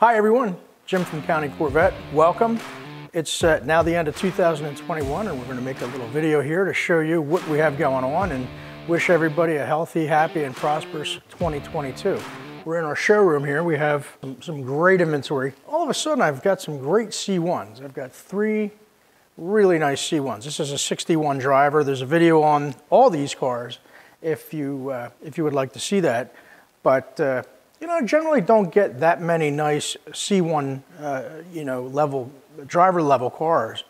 Hi everyone, Jim from County Corvette. Welcome. It's uh, now the end of 2021 and we're going to make a little video here to show you what we have going on and wish everybody a healthy, happy, and prosperous 2022. We're in our showroom here. We have some, some great inventory. All of a sudden I've got some great C1s. I've got three really nice C1s. This is a 61 driver. There's a video on all these cars if you, uh, if you would like to see that. But uh, you know, generally don't get that many nice C1, uh, you know, level, driver level cars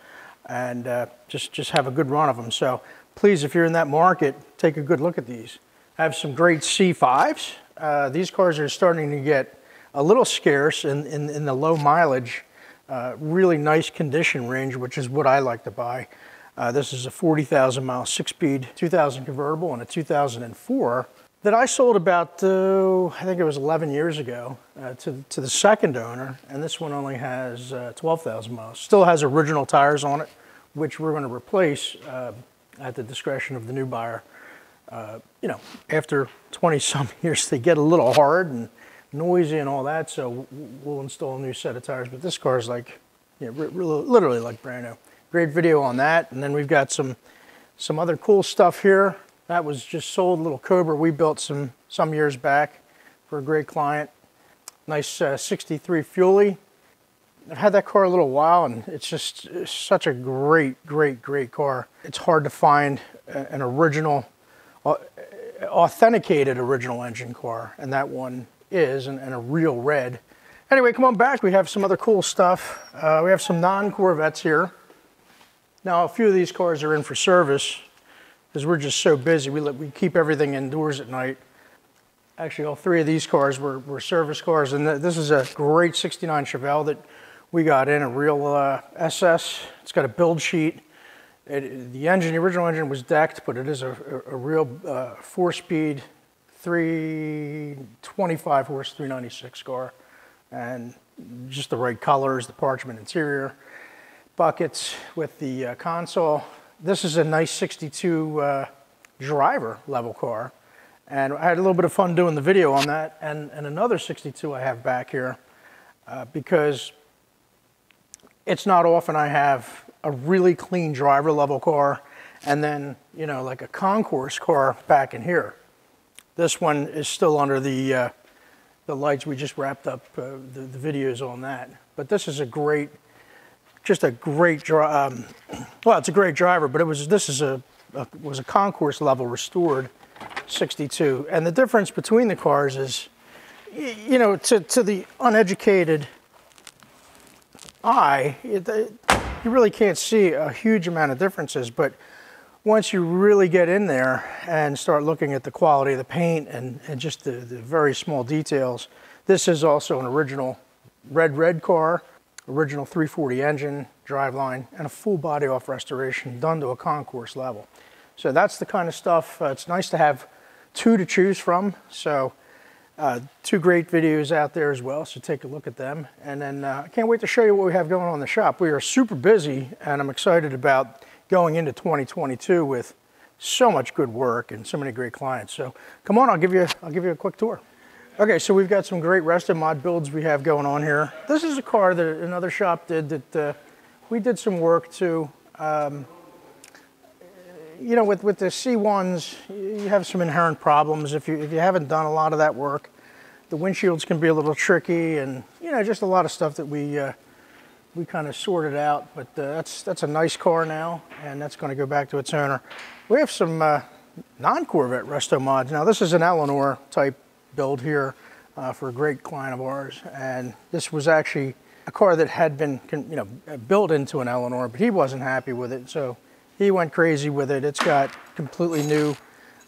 and uh, just, just have a good run of them. So please, if you're in that market, take a good look at these. I have some great C5s. Uh, these cars are starting to get a little scarce in, in, in the low mileage, uh, really nice condition range, which is what I like to buy. Uh, this is a 40,000 mile six speed 2000 convertible and a 2004 that I sold about, uh, I think it was 11 years ago, uh, to, to the second owner, and this one only has uh, 12,000 miles. Still has original tires on it, which we're going to replace uh, at the discretion of the new buyer. Uh, you know, after 20 some years, they get a little hard and noisy and all that, so we'll install a new set of tires. But this car is like, you know, literally like brand new. Great video on that, and then we've got some some other cool stuff here. That was just sold, little Cobra we built some, some years back for a great client. Nice uh, 63 Fuelie. I've had that car a little while and it's just it's such a great, great, great car. It's hard to find an original, authenticated original engine car and that one is and, and a real red. Anyway, come on back. We have some other cool stuff. Uh, we have some non-Corvettes here. Now, a few of these cars are in for service because we're just so busy. We, we keep everything indoors at night. Actually, all three of these cars were, were service cars, and th this is a great 69 Chevelle that we got in, a real uh, SS. It's got a build sheet. It, the engine, the original engine was decked, but it is a, a, a real uh, four-speed, 325 horse, 396 car, and just the right colors, the parchment interior, buckets with the uh, console. This is a nice 62 uh, driver level car. And I had a little bit of fun doing the video on that and, and another 62 I have back here uh, because it's not often I have a really clean driver level car and then, you know, like a concours car back in here. This one is still under the, uh, the lights. We just wrapped up uh, the, the videos on that. But this is a great just a great um, well, it's a great driver, but it was this is a, a, was a concours level restored 62, and the difference between the cars is, you know, to to the uneducated eye, it, it, you really can't see a huge amount of differences, but once you really get in there and start looking at the quality of the paint and, and just the, the very small details, this is also an original red red car original 340 engine, driveline, and a full body off restoration done to a concours level. So that's the kind of stuff, uh, it's nice to have two to choose from. So uh, two great videos out there as well, so take a look at them. And then uh, I can't wait to show you what we have going on in the shop. We are super busy and I'm excited about going into 2022 with so much good work and so many great clients. So come on, I'll give you, I'll give you a quick tour. Okay, so we've got some great resto mod builds we have going on here. This is a car that another shop did that uh, we did some work to. Um, you know, with, with the C1s, you have some inherent problems. If you, if you haven't done a lot of that work, the windshields can be a little tricky and, you know, just a lot of stuff that we, uh, we kind of sorted out. But uh, that's, that's a nice car now, and that's going to go back to its owner. We have some uh, non-Corvette resto mods. Now, this is an Eleanor type build here uh, for a great client of ours. And this was actually a car that had been, you know, built into an Eleanor, but he wasn't happy with it. So he went crazy with it. It's got completely new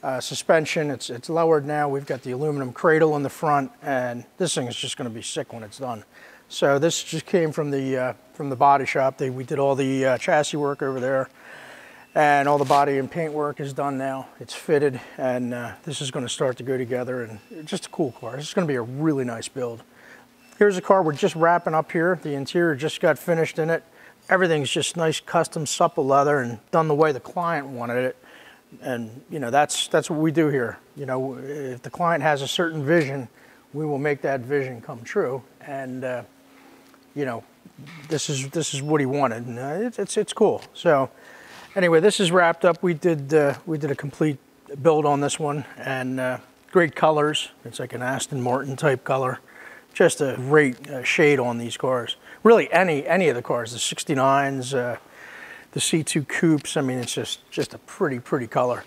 uh, suspension. It's, it's lowered now. We've got the aluminum cradle in the front and this thing is just gonna be sick when it's done. So this just came from the, uh, from the body shop. They, we did all the uh, chassis work over there and all the body and paint work is done now. It's fitted and uh, this is going to start to go together and just a cool car. This is going to be a really nice build. Here's a car we're just wrapping up here. The interior just got finished in it. Everything's just nice custom supple leather and done the way the client wanted it. And you know, that's, that's what we do here. You know, if the client has a certain vision, we will make that vision come true. And, uh, you know, this is, this is what he wanted. And uh, it's, it's, it's cool. So anyway, this is wrapped up. We did, uh, we did a complete build on this one and uh, great colors. It's like an Aston Martin type color. Just a great uh, shade on these cars. Really any, any of the cars, the 69s, uh, the C2 coupes. I mean, it's just, just a pretty, pretty color.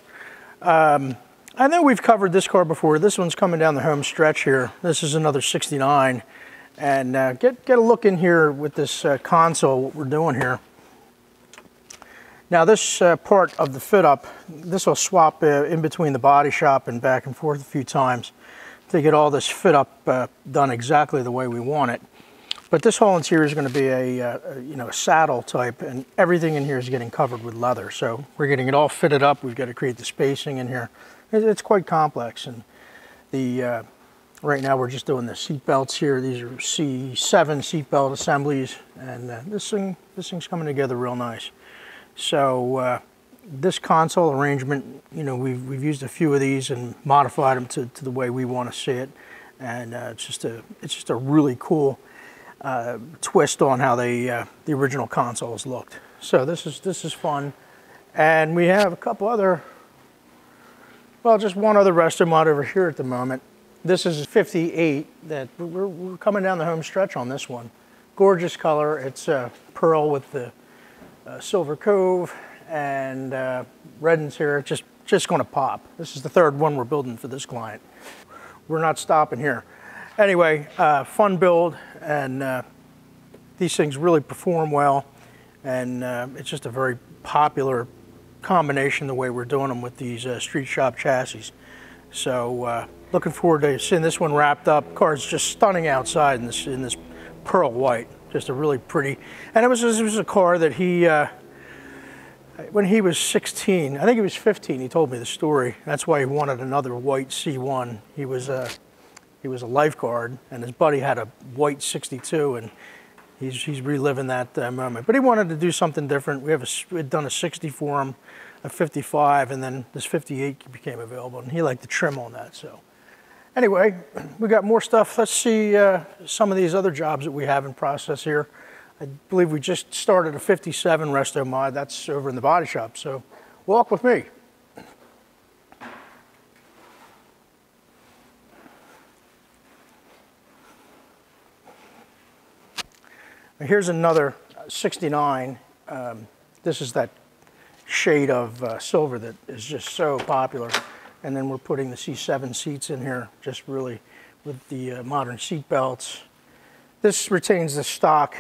Um, I know we've covered this car before. This one's coming down the home stretch here. This is another 69. And uh, get, get a look in here with this uh, console, what we're doing here. Now this uh, part of the fit up, this will swap uh, in between the body shop and back and forth a few times to get all this fit up uh, done exactly the way we want it. But this whole interior is going to be a, uh, a, you know a saddle type, and everything in here is getting covered with leather. So we're getting it all fitted up. We've got to create the spacing in here. It's quite complex, and the uh, right now we're just doing the seat belts here. These are C7 seat belt assemblies, and uh, this thing this thing's coming together real nice. So uh, this console arrangement, you know, we've, we've used a few of these and modified them to, to the way we want to see it. And uh, it's just a it's just a really cool uh, twist on how they uh, the original consoles looked. So this is this is fun. And we have a couple other, well, just one other resto mod over here at the moment. This is 58 that we're, we're coming down the home stretch on this one. Gorgeous color. It's uh, pearl with the uh, Silver Cove and uh, red interior, just, just gonna pop. This is the third one we're building for this client. We're not stopping here. Anyway, uh, fun build and uh, these things really perform well and uh, it's just a very popular combination the way we're doing them with these street shop chassis. So looking forward to seeing this one wrapped up. Car's just stunning outside in this in this pearl white just a really pretty, and it was, it was a car that he, uh, when he was 16, I think he was 15, he told me the story. That's why he wanted another white C1. He was a, he was a lifeguard, and his buddy had a white 62, and he's, he's reliving that uh, moment. But he wanted to do something different. We have a, had done a 60 for him, a 55, and then this 58 became available, and he liked the trim on that, so. Anyway, we got more stuff. Let's see uh, some of these other jobs that we have in process here. I believe we just started a 57 resto mod. That's over in the body shop. So walk with me. Here's another 69. Um, this is that shade of uh, silver that is just so popular. And then we're putting the C7 seats in here, just really with the uh, modern seat belts. This retains the stock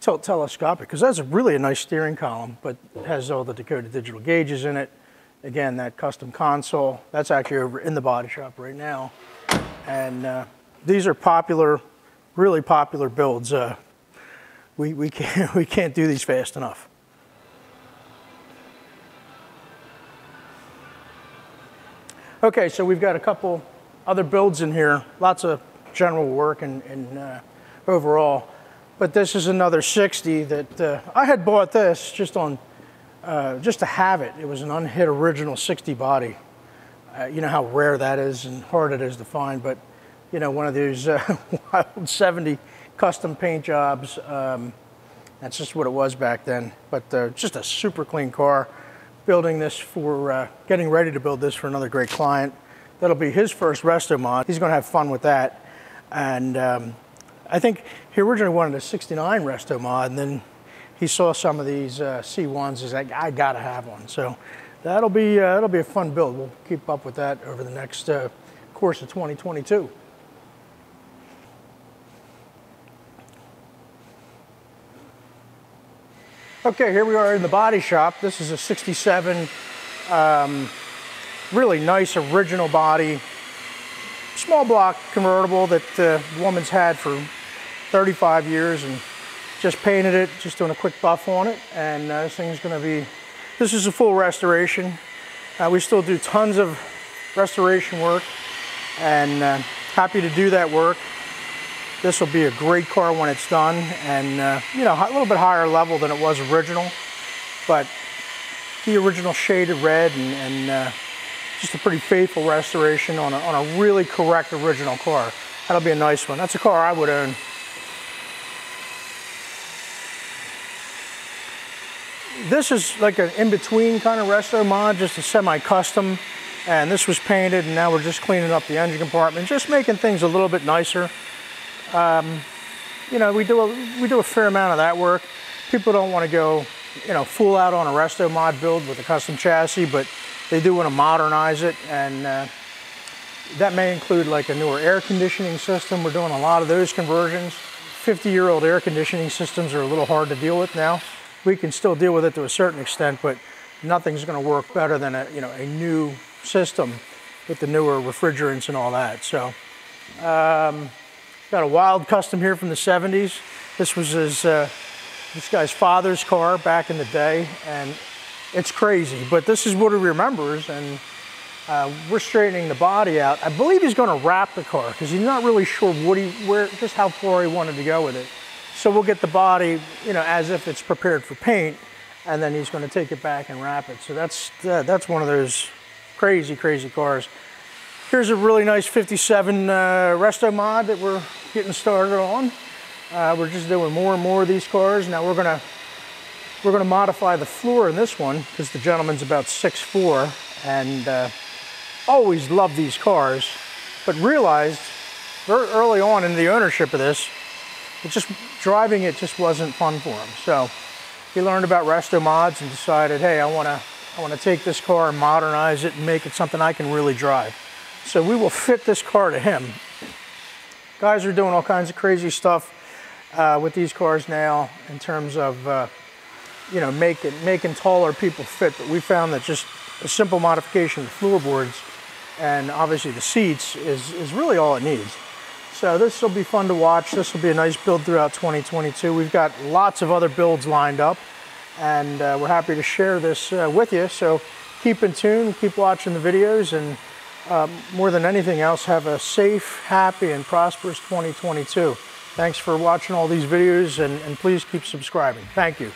tilt telescopic, because that's really a nice steering column, but has all the Dakota digital gauges in it. Again, that custom console, that's actually over in the body shop right now. And uh, these are popular, really popular builds. Uh, we, we, can't, we can't do these fast enough. Okay, so we've got a couple other builds in here, lots of general work and, and uh, overall. But this is another 60 that uh, I had bought this just on, uh, just to have it. It was an unhit original 60 body. Uh, you know how rare that is and hard it is to find, but you know, one of these uh, wild 70 custom paint jobs. Um, that's just what it was back then. But uh, just a super clean car building this for, uh, getting ready to build this for another great client. That'll be his first resto mod. He's gonna have fun with that. And um, I think he originally wanted a 69 resto mod and then he saw some of these uh, C1s, he's like, I gotta have one. So that'll be, uh, that'll be a fun build. We'll keep up with that over the next uh, course of 2022. Okay, here we are in the body shop. This is a 67, um, really nice original body, small block convertible that uh, the woman's had for 35 years and just painted it, just doing a quick buff on it. And uh, this thing's gonna be, this is a full restoration. Uh, we still do tons of restoration work and uh, happy to do that work. This will be a great car when it's done and uh, you know, a little bit higher level than it was original, but the original shaded red and, and uh, just a pretty faithful restoration on a, on a really correct original car. That'll be a nice one. That's a car I would own. This is like an in-between kind of resto mod, just a semi-custom. And this was painted and now we're just cleaning up the engine compartment, just making things a little bit nicer. Um, you know, we do, a, we do a fair amount of that work. People don't want to go, you know, full out on a resto mod build with a custom chassis, but they do want to modernize it. And uh, that may include like a newer air conditioning system. We're doing a lot of those conversions. 50 year old air conditioning systems are a little hard to deal with now. We can still deal with it to a certain extent, but nothing's going to work better than a, you know, a new system with the newer refrigerants and all that. So, um, got a wild custom here from the 70s. This was his, uh, this guy's father's car back in the day, and it's crazy, but this is what he remembers, and uh, we're straightening the body out. I believe he's going to wrap the car because he's not really sure what he, where, just how far he wanted to go with it. So we'll get the body, you know, as if it's prepared for paint, and then he's going to take it back and wrap it. So that's uh, that's one of those crazy, crazy cars. Here's a really nice 57 uh, resto mod that we're getting started on. Uh, we're just doing more and more of these cars. Now we're gonna we're gonna modify the floor in this one because the gentleman's about 6'4", and uh, always loved these cars, but realized very early on in the ownership of this, it just driving it just wasn't fun for him. So he learned about resto mods and decided, hey, I wanna, I wanna take this car and modernize it and make it something I can really drive. So we will fit this car to him. Guys are doing all kinds of crazy stuff uh, with these cars now in terms of, uh, you know, making, making taller people fit, but we found that just a simple modification of the floorboards and obviously the seats is, is really all it needs. So this will be fun to watch. This will be a nice build throughout 2022. We've got lots of other builds lined up and uh, we're happy to share this uh, with you. So keep in tune, keep watching the videos and um, more than anything else, have a safe, happy, and prosperous 2022. Thanks for watching all these videos and, and please keep subscribing. Thank you.